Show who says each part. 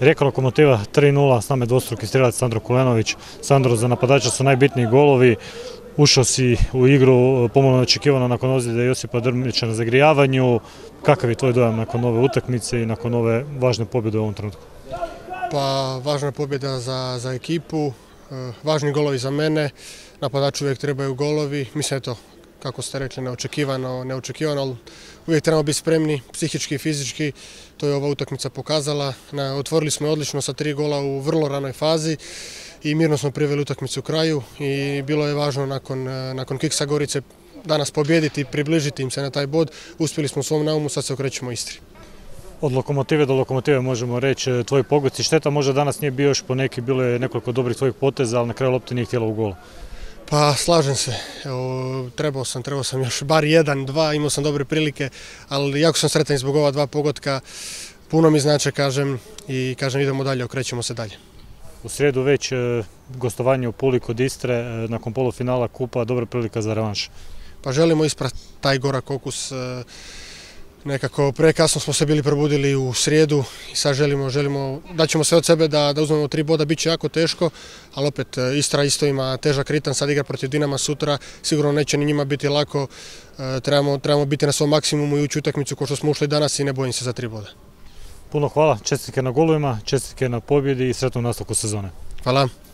Speaker 1: Rijeka Lokomotiva 3-0, s nama je dvostruki strelac Sandro Kulenović. Sandro, za napadača su najbitniji golovi. Ušao si u igru pomalo očekivano nakon ozljede Josipa Drmića na zagrijavanju. Kakav je tvoj dojam nakon ove utakmice i nakon ove važne pobjede u ovom trenutku?
Speaker 2: Pa važna pobjeda za, za ekipu, e, važni golovi za mene, napadaču uvijek trebaju golovi, mislim to kako ste rekli, neočekivano, neočekivano, ali uvijek trebamo biti spremni, psihički i fizički, to je ova utakmica pokazala. otvorili smo odlično sa tri gola u vrlo ranoj fazi i mirno smo priveli utakmicu u kraju i bilo je važno nakon, nakon Kiksa Gorice danas pobjediti i približiti im se na taj bod. Uspjeli smo u svom naumu, sad se okrećemo Istri.
Speaker 1: Od lokomotive do lokomotive možemo reći tvoji pogodci. Šteta možda danas nije bio još po neki, bilo je nekoliko dobrih tvojih poteza, ali na kraju lopte nije htjela u gol.
Speaker 2: Pa slažem se, Evo, trebao sam, trebao sam još bar jedan, dva, imao sam dobre prilike, ali jako sam sretan zbog ova dva pogotka, puno mi znače kažem i kažem idemo dalje, okrećemo se dalje.
Speaker 1: U srijedu već e, gostovanje u Puli kod Istre, e, nakon polufinala kupa, dobra prilika za revanš.
Speaker 2: Pa želimo isprati taj gorak okus, e, nekako prekasno smo se bili probudili u srijedu i sad želimo, želimo, daćemo sve od sebe da, da uzmemo tri boda, bit će jako teško, ali opet e, Istra isto ima težak ritam, sad igra protiv Dinama sutra, sigurno neće ni njima biti lako, e, trebamo, trebamo biti na svom maksimumu i ući utakmicu kao što smo ušli danas i ne bojim se za tri boda.
Speaker 1: Puno hvala, čestitke na golovima, čestitke na pobjedi i sretnom nastavku sezone.
Speaker 2: Hvala.